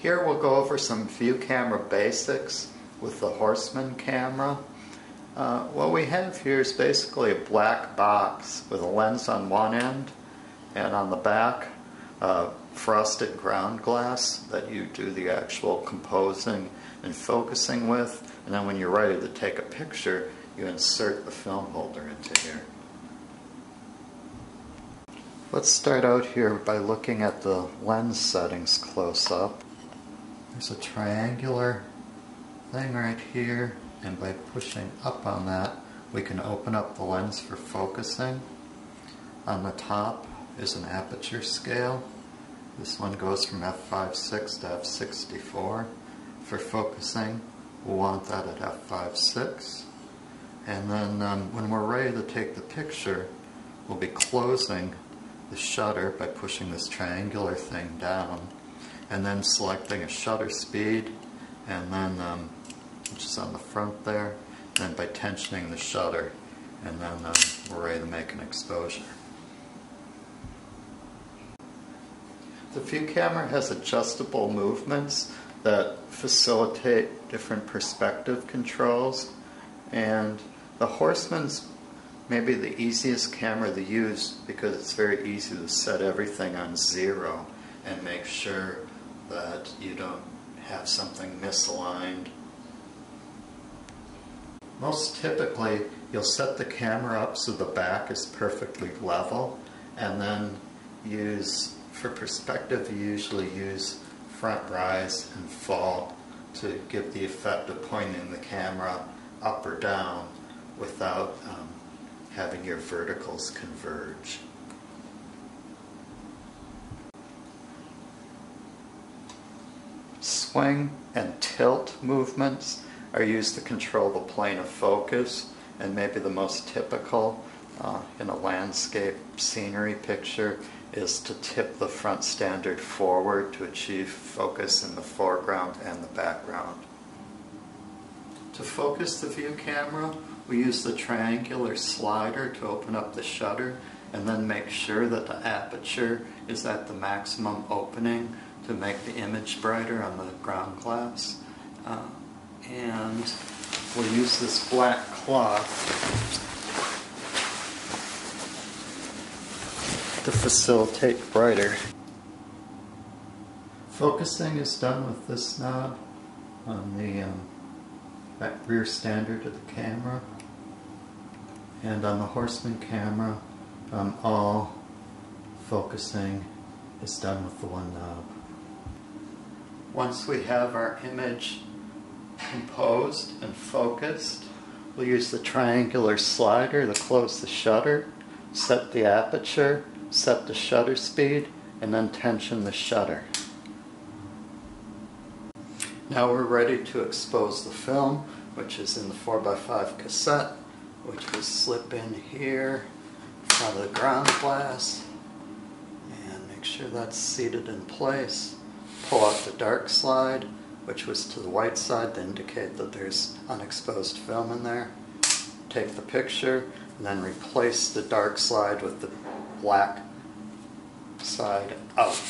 Here we'll go over some view camera basics with the Horseman camera. Uh, what we have here is basically a black box with a lens on one end and on the back uh, frosted ground glass that you do the actual composing and focusing with and then when you're ready to take a picture you insert the film holder into here. Let's start out here by looking at the lens settings close up. There's a triangular thing right here and by pushing up on that we can open up the lens for focusing. On the top is an aperture scale. This one goes from f5.6 to f64. For focusing we'll want that at f5.6 and then um, when we're ready to take the picture we'll be closing the shutter by pushing this triangular thing down and then selecting a shutter speed and then um, which is on the front there and then by tensioning the shutter and then um, we're ready to make an exposure. The view camera has adjustable movements that facilitate different perspective controls and the Horseman's maybe the easiest camera to use because it's very easy to set everything on zero and make sure that you don't have something misaligned. Most typically, you'll set the camera up so the back is perfectly level and then use, for perspective, you usually use front rise and fall to give the effect of pointing the camera up or down without um, having your verticals converge. Swing and tilt movements are used to control the plane of focus and maybe the most typical uh, in a landscape scenery picture is to tip the front standard forward to achieve focus in the foreground and the background. To focus the view camera, we use the triangular slider to open up the shutter and then make sure that the aperture is at the maximum opening to make the image brighter on the ground glass. Uh, and we'll use this black cloth to facilitate brighter. Focusing is done with this knob on the um, rear standard of the camera. And on the Horseman camera, um, all focusing is done with the one knob. Once we have our image composed and focused, we'll use the triangular slider to close the shutter, set the aperture, set the shutter speed, and then tension the shutter. Now we're ready to expose the film, which is in the 4x5 cassette, which we slip in here in front of the ground glass and make sure that's seated in place. Pull out the dark slide, which was to the white side to indicate that there's unexposed film in there. Take the picture and then replace the dark slide with the black side out.